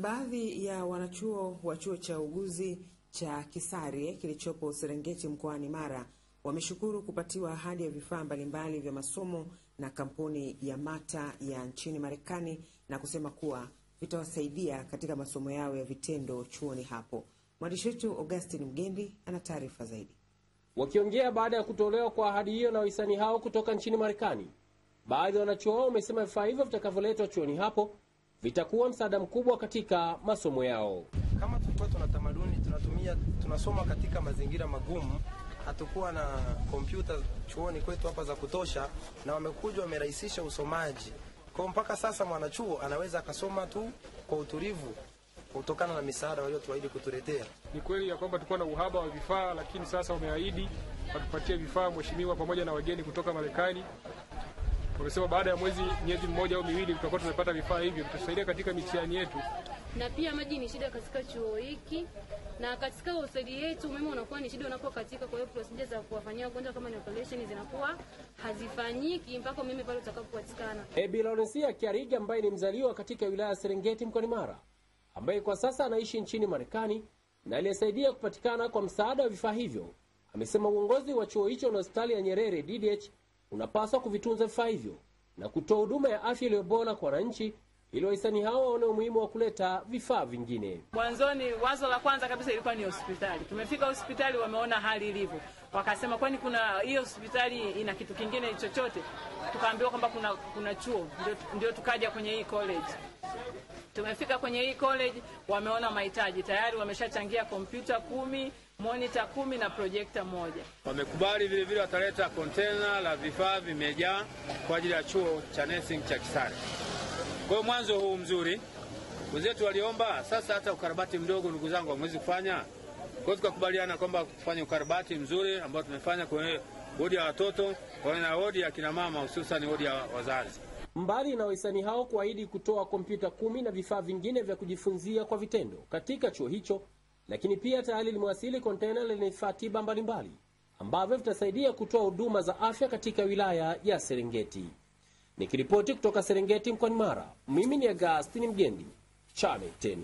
Baadhi ya wanachuo wa chuo cha uguzi cha Kisarie kilichopo Serengeti mkoani Mara wameshukuru kupatiwa ahadi ya vifaa mbalimbali vya masomo na kampuni ya Mata ya nchini Marekani na kusema kuwa vitawasaidia katika masomo yao ya vitendo chuoni hapo. Mwandishi wetu Augustin Mgendi ana taarifa zaidi. Wakiongea baada ya kutolewa kwa ahadi hiyo na wahisani hao kutoka nchini Marekani, baadhi ya wanachuo hao wamesema vifaa hivyo vitakavyoletwa chuoni hapo vitakuwa msaada mkubwa katika masomo yao. Kama tulikuwa tuna tamaduni tunatumia tunasoma katika mazingira magumu, hatukuwa na kompyuta chuoni kwetu hapa za kutosha, na wamekuja wamerahisisha usomaji kwa mpaka sasa mwanachuo anaweza akasoma tu kwa utulivu kutokana na misaada waliotuahidi kutuletea. Ni kweli ya kwamba tulikuwa na uhaba wa vifaa, lakini sasa wameahidi watupatie vifaa, mheshimiwa, pamoja na wageni kutoka Marekani. Wamesema baada ya mwezi miezi mmoja au miwili tutakuwa tumepata vifaa hivyo, vitasaidia katika mitihani yetu. na pia maji ni shida katika chuo hiki, na katika hosteli yetu umeme unakuwa ni shida unapokatika. Kwa hiyo procedure za kuwafanyia wagonjwa kama ni operation zinakuwa hazifanyiki mpaka umeme pale utakapopatikana. Ebi Laurencia Kiarigi ambaye ni mzaliwa katika wilaya ya Serengeti mkoani Mara, ambaye kwa sasa anaishi nchini Marekani na aliyesaidia kupatikana kwa msaada wa vifaa hivyo, amesema uongozi wa chuo hicho na hospitali ya Nyerere DDH unapaswa kuvitunza vifaa hivyo na kutoa huduma ya afya iliyo bora kwa wananchi ili wahisani hao waone umuhimu wa kuleta vifaa vingine. Mwanzoni wazo la kwanza kabisa ilikuwa ni hospitali. Tumefika hospitali, wameona hali ilivyo, wakasema kwani kuna hiyo hospitali ina kitu kingine chochote? Tukaambiwa kwamba kuna, kuna chuo, ndio, tukaja kwenye hii college. Tumefika kwenye hii college, wameona mahitaji tayari, wameshachangia kompyuta kumi, monitor kumi na projekta moja. Wamekubali vile vile wataleta kontena la vifaa vimejaa kwa ajili ya chuo cha nursing cha Kisare. Kwa hiyo mwanzo huu mzuri, wenzetu waliomba, sasa hata ukarabati mdogo, ndugu zangu, hamwezi kufanya. Kwa hiyo tukakubaliana kwamba tufanye ukarabati mzuri ambao tumefanya kwenye wodi ya watoto na wodi ya kina mama, hususan wodi ya wazazi. Mbali na wahisani hao kuahidi kutoa kompyuta kumi na vifaa vingine vya kujifunzia kwa vitendo katika chuo hicho, lakini pia tayari limewasili kontena lenye vifaa tiba mbalimbali ambavyo vitasaidia kutoa huduma za afya katika wilaya ya Serengeti. Nikiripoti kutoka Serengeti mkoani Mara, mimi ni Agastini Mgendi, Channel 10.